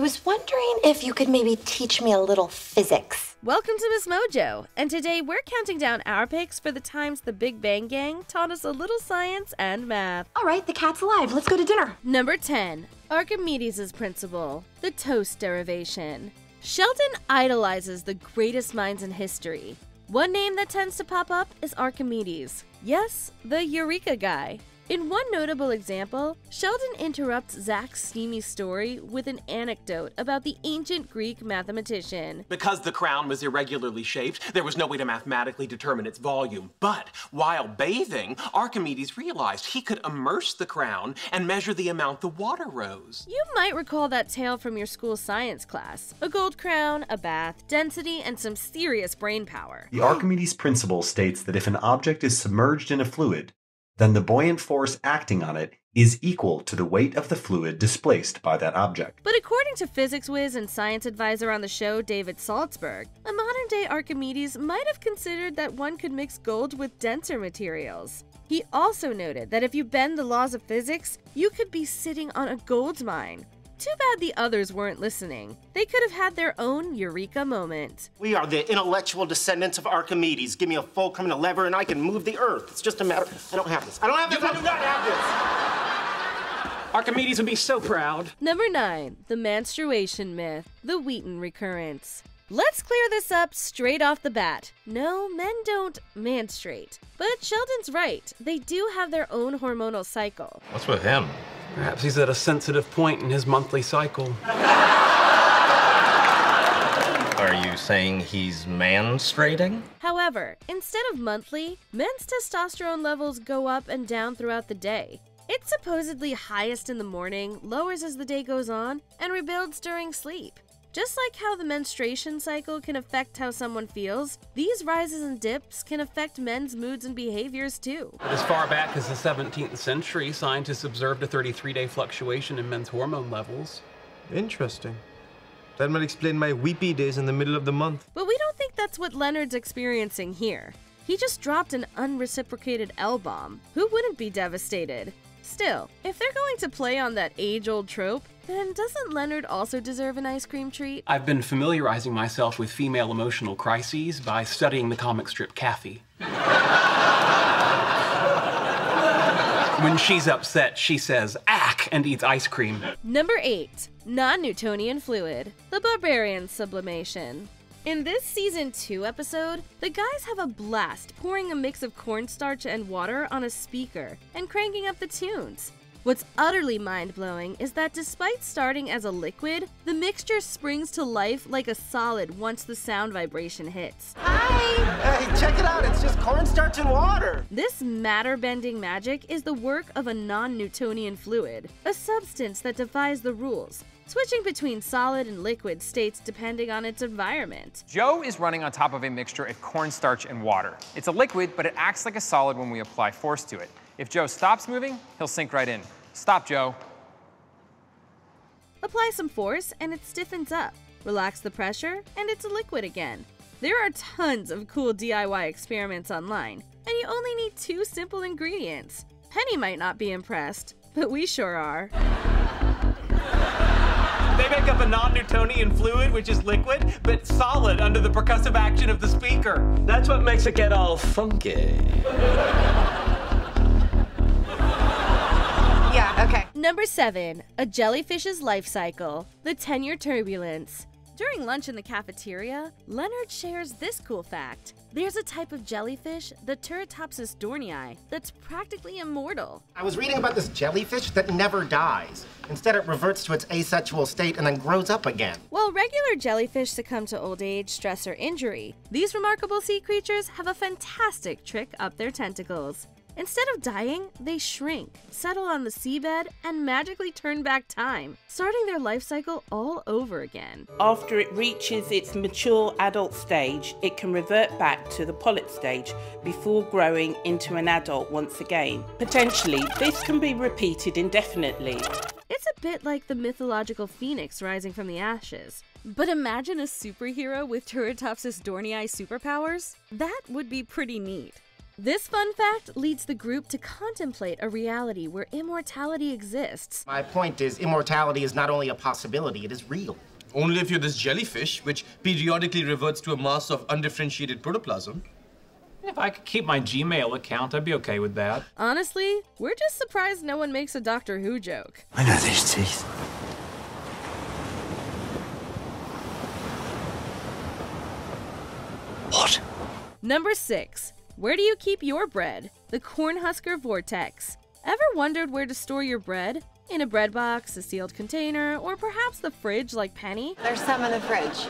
was wondering if you could maybe teach me a little physics. Welcome to MsMojo, and today we're counting down our picks for the times the Big Bang Gang taught us a little science and math. All right, the cat's alive. Let's go to dinner. Number 10. Archimedes' principle, the toast derivation. Sheldon idolizes the greatest minds in history. One name that tends to pop up is Archimedes. Yes, the Eureka guy. In one notable example, Sheldon interrupts Zack's steamy story with an anecdote about the ancient Greek mathematician. Because the crown was irregularly shaped, there was no way to mathematically determine its volume. But while bathing, Archimedes realized he could immerse the crown and measure the amount the water rose. You might recall that tale from your school science class a gold crown, a bath, density, and some serious brain power. The Archimedes principle states that if an object is submerged in a fluid, then the buoyant force acting on it is equal to the weight of the fluid displaced by that object. But according to physics whiz and science advisor on the show, David Saltzberg, a modern day Archimedes might have considered that one could mix gold with denser materials. He also noted that if you bend the laws of physics, you could be sitting on a gold mine. Too bad the others weren't listening. They could have had their own eureka moment. We are the intellectual descendants of Archimedes. Give me a fulcrum and a lever, and I can move the earth. It's just a matter. I don't have this. I don't have this. I do not have this. Archimedes would be so proud. Number 9. The menstruation myth, the Wheaton recurrence. Let's clear this up straight off the bat. No, men don't menstruate. But Sheldon's right. They do have their own hormonal cycle. What's with him? Perhaps he's at a sensitive point in his monthly cycle. Are you saying he's menstruating? However, instead of monthly, men's testosterone levels go up and down throughout the day. It's supposedly highest in the morning, lowers as the day goes on, and rebuilds during sleep. Just like how the menstruation cycle can affect how someone feels, these rises and dips can affect men's moods and behaviors too. As far back as the 17th century, scientists observed a 33 day fluctuation in men's hormone levels. Interesting. That might explain my weepy days in the middle of the month. But we don't think that's what Leonard's experiencing here. He just dropped an unreciprocated L bomb. Who wouldn't be devastated? Still, if they're going to play on that age old trope, then doesn't Leonard also deserve an ice cream treat? I've been familiarizing myself with female emotional crises by studying the comic strip Cathy. when she's upset, she says, ack, and eats ice cream. Number 8. Non Newtonian Fluid The Barbarian Sublimation. In this season 2 episode, the guys have a blast pouring a mix of cornstarch and water on a speaker and cranking up the tunes. What's utterly mind blowing is that despite starting as a liquid, the mixture springs to life like a solid once the sound vibration hits. Hi! Hey, check it out, it's just cornstarch and water! This matter bending magic is the work of a non Newtonian fluid, a substance that defies the rules, switching between solid and liquid states depending on its environment. Joe is running on top of a mixture of cornstarch and water. It's a liquid, but it acts like a solid when we apply force to it. If Joe stops moving, he'll sink right in. Stop, Joe. Apply some force and it stiffens up. Relax the pressure and it's a liquid again. There are tons of cool DIY experiments online, and you only need two simple ingredients. Penny might not be impressed, but we sure are. They make up a non-Newtonian fluid, which is liquid, but solid under the percussive action of the speaker. That's what makes it get all funky. Yeah, okay. Number 7. A jellyfish's life cycle The Tenure turbulence. During lunch in the cafeteria, Leonard shares this cool fact. There's a type of jellyfish, the Turritopsis dohrnii, that's practically immortal. I was reading about this jellyfish that never dies. Instead, it reverts to its asexual state and then grows up again. While regular jellyfish succumb to old age, stress, or injury, these remarkable sea creatures have a fantastic trick up their tentacles. Instead of dying, they shrink, settle on the seabed, and magically turn back time, starting their life cycle all over again. After it reaches its mature adult stage, it can revert back to the polyp stage before growing into an adult once again. Potentially, this can be repeated indefinitely. It's a bit like the mythological phoenix rising from the ashes. But imagine a superhero with Turritopsis dohrnii superpowers? That would be pretty neat. This fun fact leads the group to contemplate a reality where immortality exists. My point is, immortality is not only a possibility, it is real. Only if you're this jellyfish, which periodically reverts to a mass of undifferentiated protoplasm. If I could keep my Gmail account, I'd be okay with that. Honestly, we're just surprised no one makes a Doctor Who joke. I know these teeth. What? Number 6. Where do you keep your bread? The Cornhusker Vortex. Ever wondered where to store your bread? In a bread box, a sealed container, or perhaps the fridge like Penny? There's some in the fridge.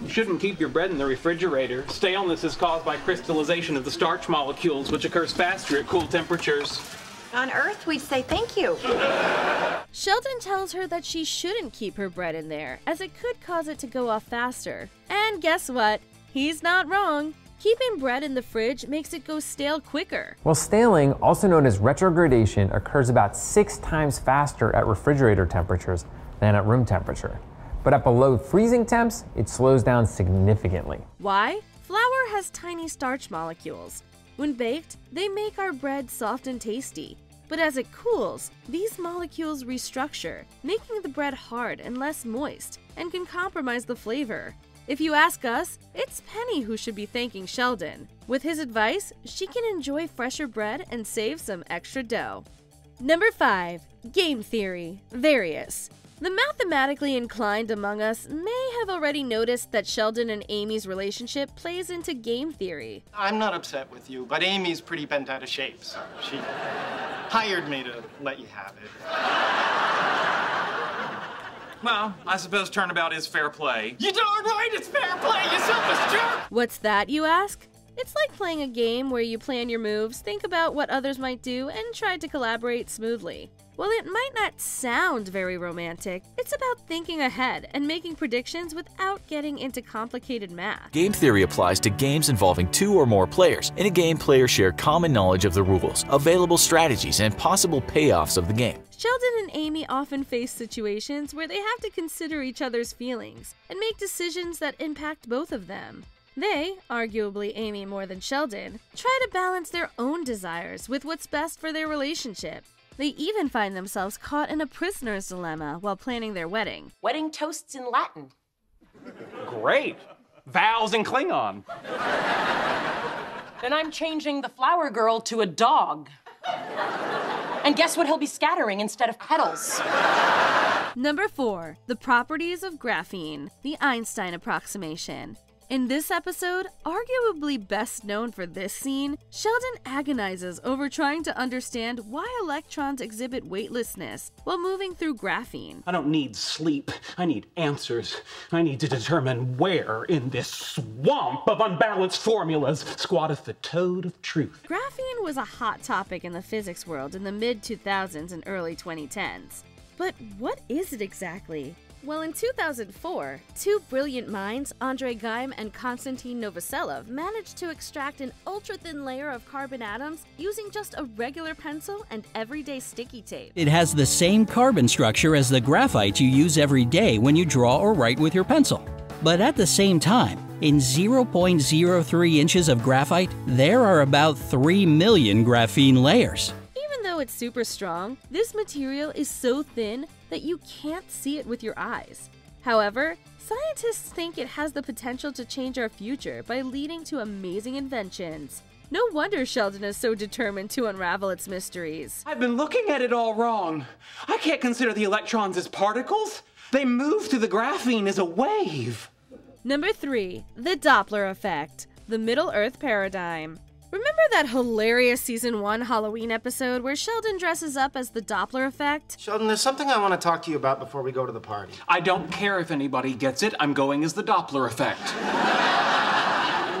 You shouldn't keep your bread in the refrigerator. Staleness is caused by crystallization of the starch molecules, which occurs faster at cool temperatures. On Earth, we'd say thank you. Sheldon tells her that she shouldn't keep her bread in there, as it could cause it to go off faster. And guess what? He's not wrong. Keeping bread in the fridge makes it go stale quicker. Well, staling, also known as retrogradation, occurs about six times faster at refrigerator temperatures than at room temperature. But at below freezing temps, it slows down significantly. Why? Flour has tiny starch molecules. When baked, they make our bread soft and tasty. But as it cools, these molecules restructure, making the bread hard and less moist, and can compromise the flavor. If you ask us, it's Penny who should be thanking Sheldon. With his advice, she can enjoy fresher bread and save some extra dough. Number 5. Game Theory Various. The mathematically inclined among us may have already noticed that Sheldon and Amy's relationship plays into game theory. I'm not upset with you, but Amy's pretty bent out of shape, so she hired me to let you have it. Well, I suppose turnabout is fair play. You darn right it's fair play, you selfish jerk! What's that, you ask? It's like playing a game where you plan your moves, think about what others might do, and try to collaborate smoothly. While it might not sound very romantic, it's about thinking ahead and making predictions without getting into complicated math. Game theory applies to games involving two or more players. In a game, players share common knowledge of the rules, available strategies, and possible payoffs of the game. Sheldon and Amy often face situations where they have to consider each other's feelings and make decisions that impact both of them. They, arguably Amy more than Sheldon, try to balance their own desires with what's best for their relationship. They even find themselves caught in a prisoner's dilemma while planning their wedding. Wedding toasts in Latin. Great! Vows in Klingon. Then I'm changing the flower girl to a dog. And guess what he'll be scattering instead of petals? Number 4. The Properties of Graphene, the Einstein Approximation. In this episode, arguably best known for this scene, Sheldon agonizes over trying to understand why electrons exhibit weightlessness while moving through graphene. I don't need sleep. I need answers. I need to determine where in this swamp of unbalanced formulas squatteth the toad of truth. Graphene was a hot topic in the physics world in the mid 2000s and early 2010s. But what is it exactly? Well, in 2004, two brilliant minds, Andre Geim and Konstantin Novoselov, managed to extract an ultra thin layer of carbon atoms using just a regular pencil and everyday sticky tape. It has the same carbon structure as the graphite you use every day when you draw or write with your pencil. But at the same time, in 0.03 inches of graphite, there are about 3 million graphene layers. Even though it's super strong, this material is so thin that you can't see it with your eyes. However, scientists think it has the potential to change our future by leading to amazing inventions. No wonder Sheldon is so determined to unravel its mysteries. I've been looking at it all wrong. I can't consider the electrons as particles. They move through the graphene as a wave. Number 3. The Doppler Effect, the Middle Earth Paradigm. Remember that hilarious season 1 Halloween episode where Sheldon dresses up as the Doppler effect? Sheldon, there's something I want to talk to you about before we go to the party. I don't care if anybody gets it. I'm going as the Doppler effect.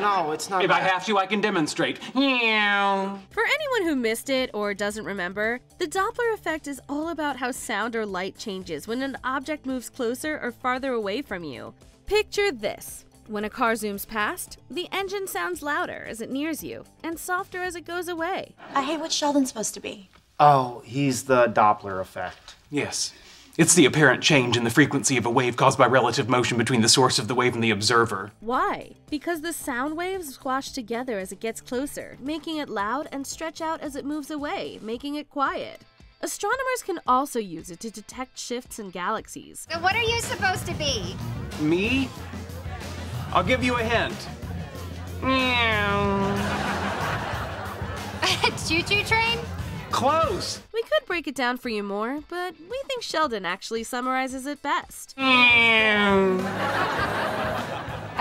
No, it's not. If I have to, I can demonstrate. Meow. For anyone who missed it or doesn't remember, the Doppler effect is all about how sound or light changes when an object moves closer or farther away from you. Picture this. When a car zooms past, the engine sounds louder as it nears you and softer as it goes away. I hate what Sheldon's supposed to be. Oh, he's the Doppler effect. Yes. It's the apparent change in the frequency of a wave caused by relative motion between the source of the wave and the observer. Why? Because the sound waves squash together as it gets closer, making it loud, and stretch out as it moves away, making it quiet. Astronomers can also use it to detect shifts in galaxies. So, what are you supposed to be? Me? I'll give you a hint. A choo choo train? Close! We could break it down for you more, but we think Sheldon actually summarizes it best. I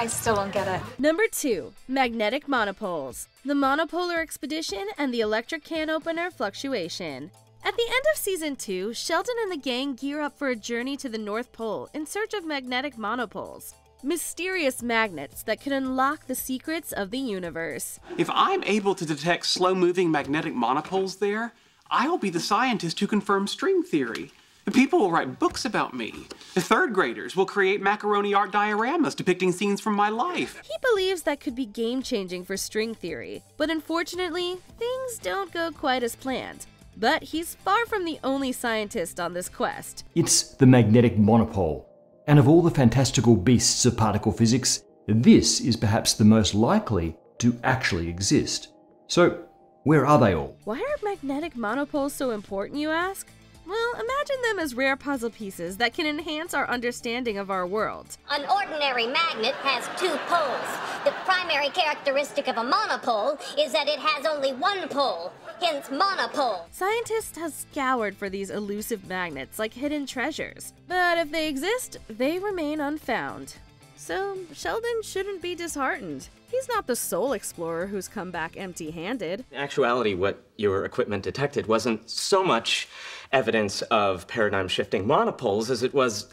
still don't get it. Number two, magnetic monopoles. The monopolar expedition and the electric can opener fluctuation. At the end of season two, Sheldon and the gang gear up for a journey to the North Pole in search of magnetic monopoles. Mysterious magnets that could unlock the secrets of the universe. If I'm able to detect slow moving magnetic monopoles there, I'll be the scientist who confirms string theory. The people will write books about me. The third graders will create macaroni art dioramas depicting scenes from my life. He believes that could be game changing for string theory, but unfortunately, things don't go quite as planned. But he's far from the only scientist on this quest. It's the magnetic monopole. And of all the fantastical beasts of particle physics, this is perhaps the most likely to actually exist. So, where are they all? Why are magnetic monopoles so important, you ask? Well, imagine them as rare puzzle pieces that can enhance our understanding of our world. An ordinary magnet has two poles. The primary characteristic of a monopole is that it has only one pole, hence monopole. Scientists have scoured for these elusive magnets like hidden treasures, but if they exist, they remain unfound. So, Sheldon shouldn't be disheartened. He's not the sole explorer who's come back empty handed. In actuality, what your equipment detected wasn't so much evidence of paradigm shifting monopoles as it was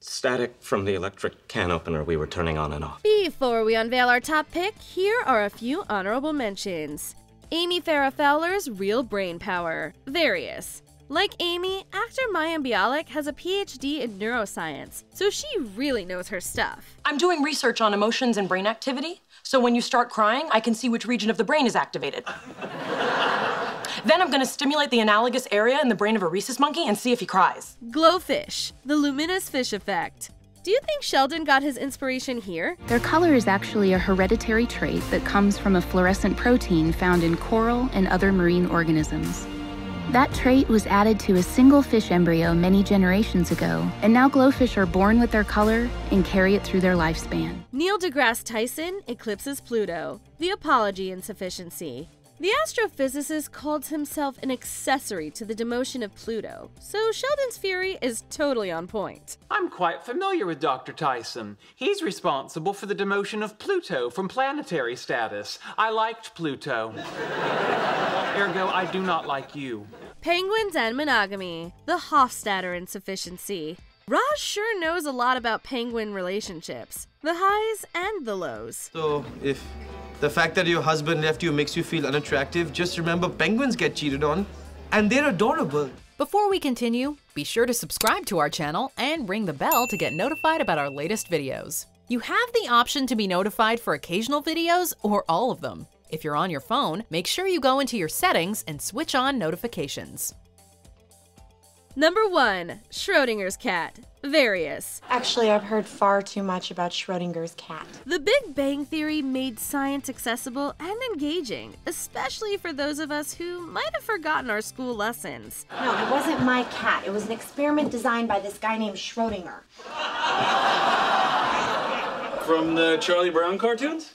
static from the electric can opener we were turning on and off. Before we unveil our top pick, here are a few honorable mentions. Amy Farrah Fowler's Real Brain Power, Various. Like Amy, actor Mayim Bialik has a PhD in neuroscience, so she really knows her stuff. I'm doing research on emotions and brain activity, so when you start crying, I can see which region of the brain is activated. then I'm gonna stimulate the analogous area in the brain of a rhesus monkey and see if he cries. Glowfish, the luminous fish effect. Do you think Sheldon got his inspiration here? Their color is actually a hereditary trait that comes from a fluorescent protein found in coral and other marine organisms. That trait was added to a single fish embryo many generations ago, and now glowfish are born with their color and carry it through their lifespan. Neil deGrasse Tyson eclipses Pluto, the apology insufficiency. The astrophysicist called himself an accessory to the demotion of Pluto, so Sheldon's fury is totally on point. I'm quite familiar with Dr. Tyson. He's responsible for the demotion of Pluto from planetary status. I liked Pluto. Ergo, I do not like you. Penguins and monogamy, the Hofstadter insufficiency. Raj sure knows a lot about penguin relationships, the highs and the lows. So, if the fact that your husband left you makes you feel unattractive, just remember penguins get cheated on, and they're adorable. Before we continue, be sure to subscribe to our channel and ring the bell to get notified about our latest videos. You have the option to be notified for occasional videos or all of them. If you're on your phone, make sure you go into your settings and switch on notifications. Number 1. Schrodinger's cat. Various. Actually, I've heard far too much about Schrodinger's cat. The Big Bang Theory made science accessible and engaging, especially for those of us who might have forgotten our school lessons. No, it wasn't my cat. It was an experiment designed by this guy named Schrodinger. From the Charlie Brown cartoons?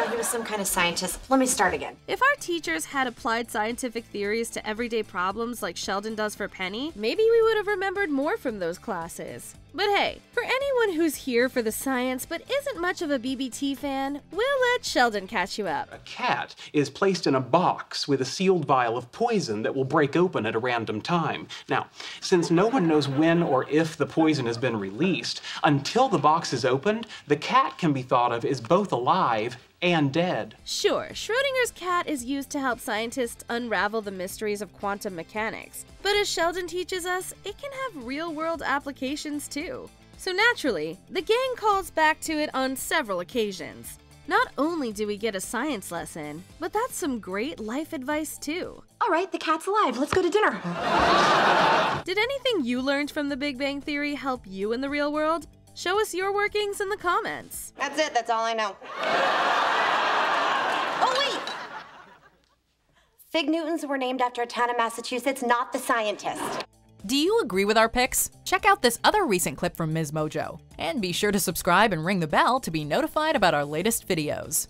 No, he was some kind of scientist. Let me start again. If our teachers had applied scientific theories to everyday problems like Sheldon does for Penny, maybe we would have remembered more from those classes. But hey, for anyone who's here for the science but isn't much of a BBT fan, we'll let Sheldon catch you up. A cat is placed in a box with a sealed vial of poison that will break open at a random time. Now, since no one knows when or if the poison has been released, until the box is opened, the cat can be thought of as both alive and dead. Sure, Schrodinger's cat is used to help scientists unravel the mysteries of quantum mechanics, but as Sheldon teaches us, it can have real world applications too. So naturally, the gang calls back to it on several occasions. Not only do we get a science lesson, but that's some great life advice too. All right, the cat's alive. Let's go to dinner. Did anything you learned from the Big Bang Theory help you in the real world? Show us your workings in the comments. That's it. That's all I know. Oh, wait! Fig Newtons were named after a town in Massachusetts, not the scientist. Do you agree with our picks? Check out this other recent clip from Ms. Mojo. And be sure to subscribe and ring the bell to be notified about our latest videos.